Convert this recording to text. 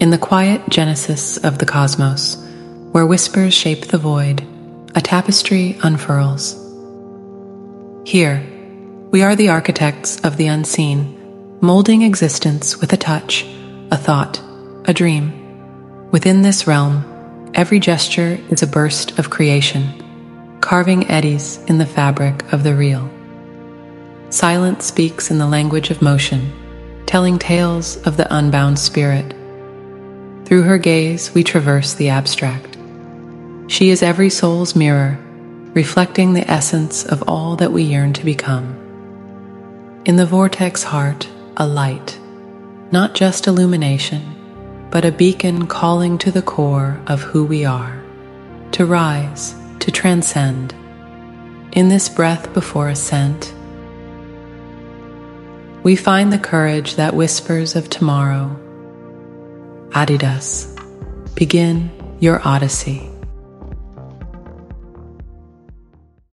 In the quiet genesis of the cosmos, where whispers shape the void, a tapestry unfurls. Here, we are the architects of the unseen, molding existence with a touch, a thought, a dream. Within this realm, every gesture is a burst of creation, carving eddies in the fabric of the real. Silence speaks in the language of motion, telling tales of the unbound spirit. Through her gaze, we traverse the abstract. She is every soul's mirror, reflecting the essence of all that we yearn to become. In the vortex heart, a light, not just illumination, but a beacon calling to the core of who we are, to rise, to transcend. In this breath before ascent, we find the courage that whispers of tomorrow. Adidas, begin your odyssey.